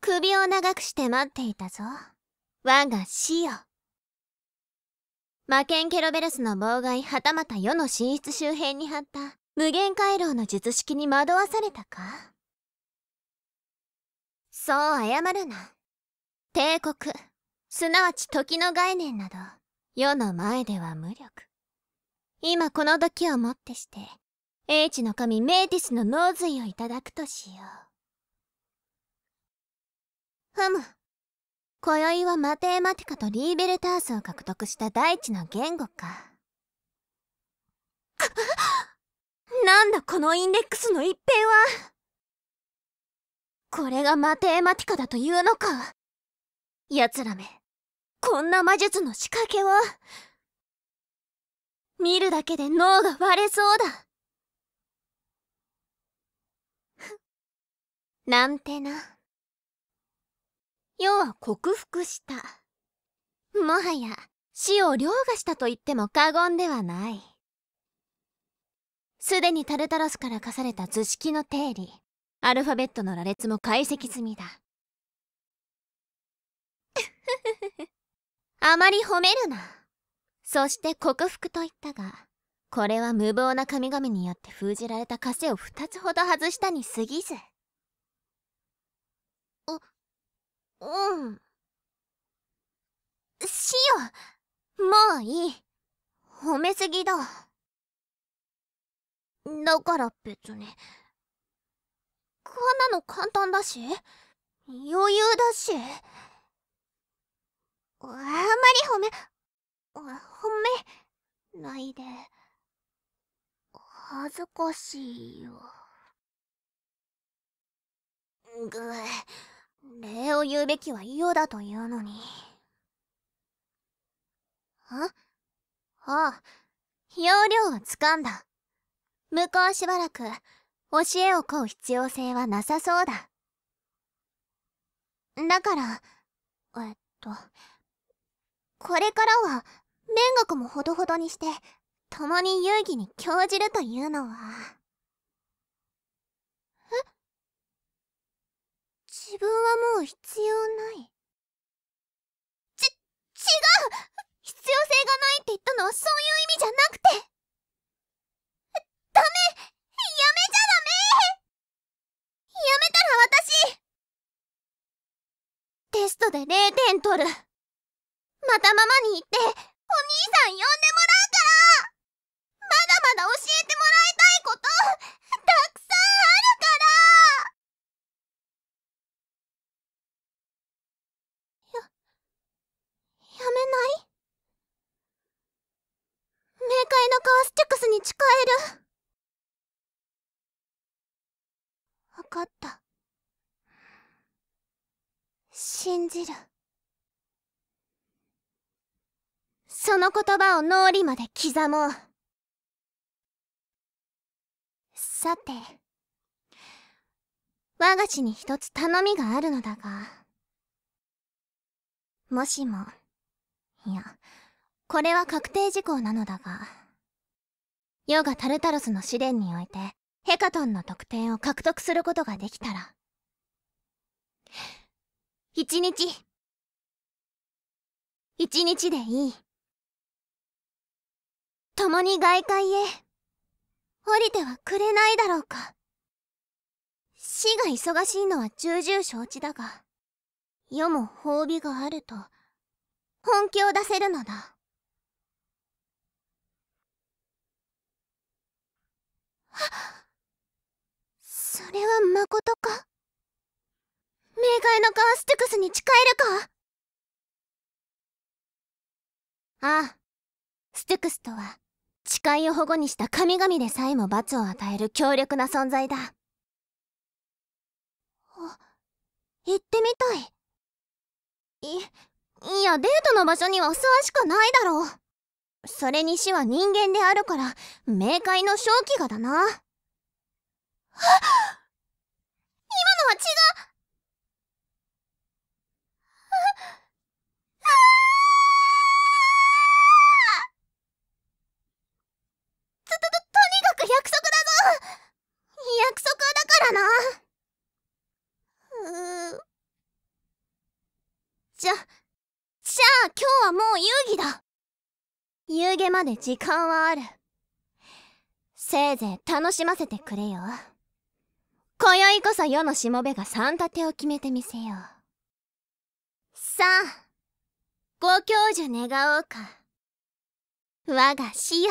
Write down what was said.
首を長くして待っていたぞ。我が死よ。魔剣ケロベルスの妨害はたまた世の寝室周辺に張った無限回廊の術式に惑わされたか？そう謝るな。帝国、すなわち時の概念など、世の前では無力。今この時をもってして、英知の神メーティスの脳髄をいただくとしよう。ふむ。今宵はマテーマティカとリーベルタースを獲得した大地の言語か。なんだこのインデックスの一辺はこれがマテーマティカだというのか奴らめ、こんな魔術の仕掛けを。見るだけで脳が割れそうだ。なんてな。世は克服した。もはや死を凌駕したと言っても過言ではない。すでにタルタロスから課された図式の定理、アルファベットの羅列も解析済みだ。あまり褒めるな。そして克服と言ったが、これは無謀な神々によって封じられた枷を二つほど外したに過ぎずあ。うん。しよもういい。褒めすぎだ。だから別に。こんなの簡単だし、余裕だし。あんまり褒め、褒めないで。恥ずかしいよ。ぐえ。礼を言うべきは嫌だというのに。あああ、要領をつかんだ。向こうしばらく、教えを請う必要性はなさそうだ。だから、えっと、これからは、勉学もほどほどにして、共に遊戯に興じるというのは。自分はもう必要ない。ち違う！必要性がないって言ったのはそういう意味じゃなくて。ダメ！やめちゃダメ！やめたら私。テストで0点取る。またママに言ってお兄さん呼んでもらうからまだまだ教えてもらいたいことたくさんあるからやめない冥界のカースティクスに誓える分かった信じる。その言葉を脳裏まで刻もう。さて我が師に一つ頼みがあるのだがもしもいや、これは確定事項なのだが、ヨガタルタロスの試練において、ヘカトンの得点を獲得することができたら、一日、一日でいい。共に外界へ、降りてはくれないだろうか。死が忙しいのは重々承知だが、世も褒美があると、本気を出せるのだ。それはまことか？冥界のカーステクスに誓えるか？ああ。ステクスとは誓いを保護にした神々でさえも罰を与える強力な存在だ。あ行ってみたい。いいや、デートの場所にはふさわしくないだろう。それに死は人間であるから、冥界の正気がだな。今のは違うからな。うじゃじゃあ今日はもう遊戯だ。夕げまで時間はある。せいぜい楽しませてくれよ。今宵こそ世のしもべが三立てを決めてみせよう。さあご教授願おうか。我が死よ。